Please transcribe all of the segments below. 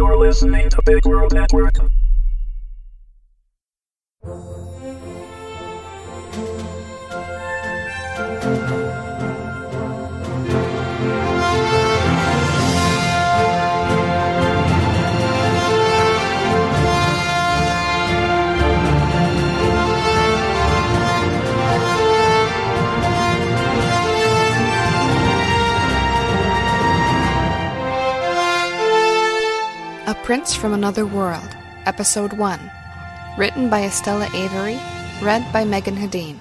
You're listening to Big World Network. Prince from Another World, Episode 1. Written by Estella Avery, read by Megan Hedine.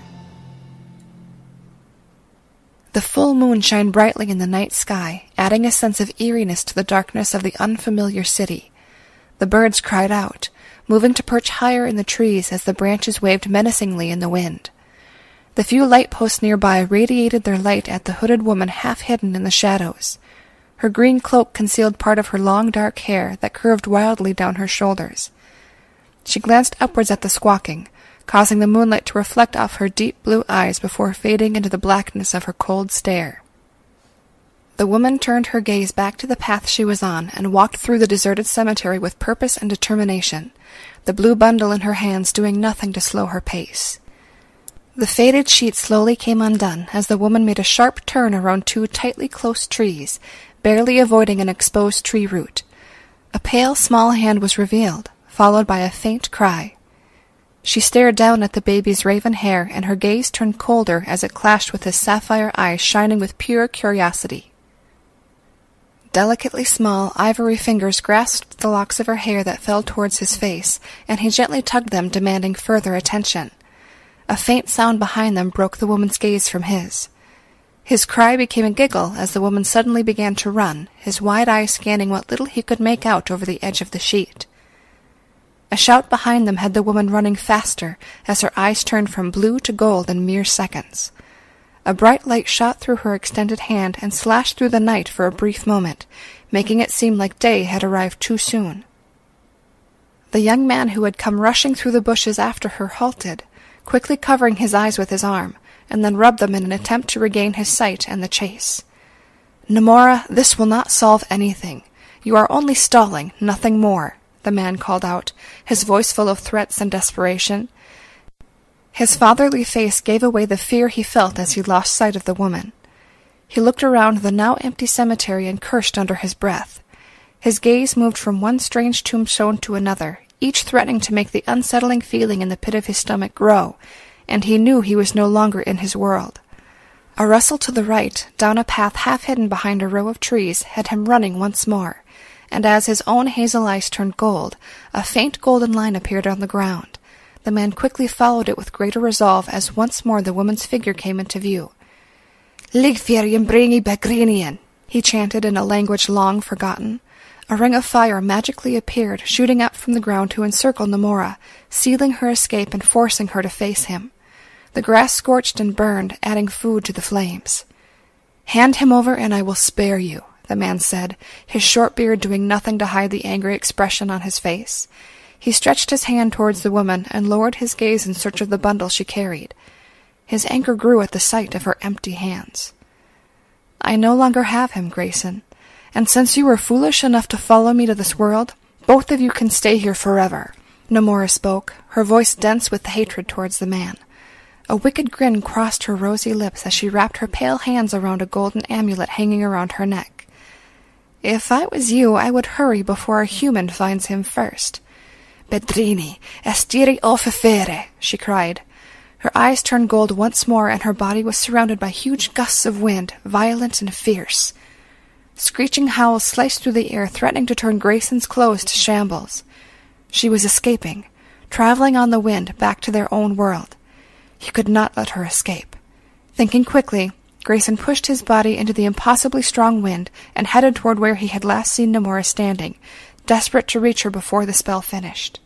The full moon shined brightly in the night sky, adding a sense of eeriness to the darkness of the unfamiliar city. The birds cried out, moving to perch higher in the trees as the branches waved menacingly in the wind. The few light posts nearby radiated their light at the hooded woman half hidden in the shadows. Her green cloak concealed part of her long dark hair that curved wildly down her shoulders. She glanced upwards at the squawking, causing the moonlight to reflect off her deep blue eyes before fading into the blackness of her cold stare. The woman turned her gaze back to the path she was on and walked through the deserted cemetery with purpose and determination, the blue bundle in her hands doing nothing to slow her pace. The faded sheet slowly came undone as the woman made a sharp turn around two tightly close trees barely avoiding an exposed tree root. A pale, small hand was revealed, followed by a faint cry. She stared down at the baby's raven hair, and her gaze turned colder as it clashed with his sapphire eyes shining with pure curiosity. Delicately small, ivory fingers grasped the locks of her hair that fell towards his face, and he gently tugged them, demanding further attention. A faint sound behind them broke the woman's gaze from his. His cry became a giggle as the woman suddenly began to run, his wide eyes scanning what little he could make out over the edge of the sheet. A shout behind them had the woman running faster as her eyes turned from blue to gold in mere seconds. A bright light shot through her extended hand and slashed through the night for a brief moment, making it seem like day had arrived too soon. The young man who had come rushing through the bushes after her halted, quickly covering his eyes with his arm, and then rubbed them in an attempt to regain his sight and the chase. Namora, this will not solve anything. You are only stalling, nothing more, the man called out, his voice full of threats and desperation. His fatherly face gave away the fear he felt as he lost sight of the woman. He looked around the now empty cemetery and cursed under his breath. His gaze moved from one strange tombstone to another, each threatening to make the unsettling feeling in the pit of his stomach grow, and he knew he was no longer in his world. A rustle to the right, down a path half hidden behind a row of trees, had him running once more, and as his own hazel eyes turned gold, a faint golden line appeared on the ground. The man quickly followed it with greater resolve as once more the woman's figure came into view. Ligfirian bringi Bagrinian, he chanted in a language long forgotten. A ring of fire magically appeared, shooting up from the ground to encircle Namora, sealing her escape and forcing her to face him. The grass scorched and burned, adding food to the flames. Hand him over and I will spare you, the man said, his short beard doing nothing to hide the angry expression on his face. He stretched his hand towards the woman and lowered his gaze in search of the bundle she carried. His anger grew at the sight of her empty hands. I no longer have him, Grayson, and since you were foolish enough to follow me to this world, both of you can stay here forever. Namora spoke, her voice dense with hatred towards the man. A wicked grin crossed her rosy lips as she wrapped her pale hands around a golden amulet hanging around her neck. If I was you, I would hurry before a human finds him first. Bedrini, estiri offefere, she cried. Her eyes turned gold once more, and her body was surrounded by huge gusts of wind, violent and fierce. Screeching howls sliced through the air, threatening to turn Grayson's clothes to shambles. She was escaping, traveling on the wind back to their own world. He could not let her escape. Thinking quickly, Grayson pushed his body into the impossibly strong wind and headed toward where he had last seen Namora standing, desperate to reach her before the spell finished.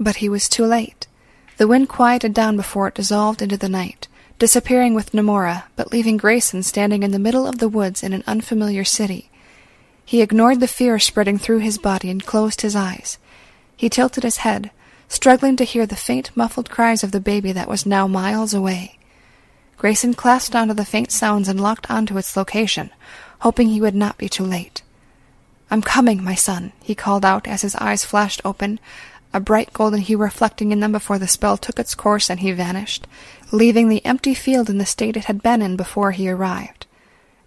But he was too late. The wind quieted down before it dissolved into the night, disappearing with Namora, but leaving Grayson standing in the middle of the woods in an unfamiliar city. He ignored the fear spreading through his body and closed his eyes. He tilted his head, struggling to hear the faint, muffled cries of the baby that was now miles away. Grayson clasped onto the faint sounds and locked onto its location, hoping he would not be too late. I'm coming, my son, he called out as his eyes flashed open, a bright golden hue reflecting in them before the spell took its course and he vanished, leaving the empty field in the state it had been in before he arrived.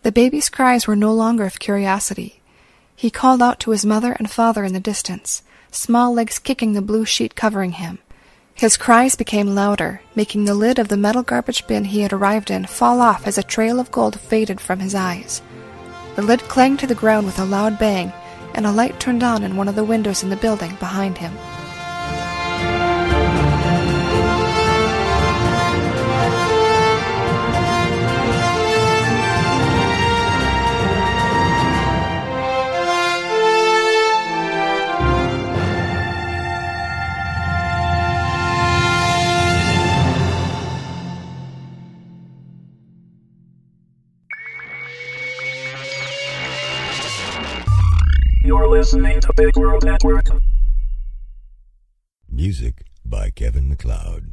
The baby's cries were no longer of curiosity. He called out to his mother and father in the distance, small legs kicking the blue sheet covering him. His cries became louder, making the lid of the metal garbage bin he had arrived in fall off as a trail of gold faded from his eyes. The lid clanged to the ground with a loud bang, and a light turned on in one of the windows in the building behind him. Listening to Big World Network. Music by Kevin MacLeod.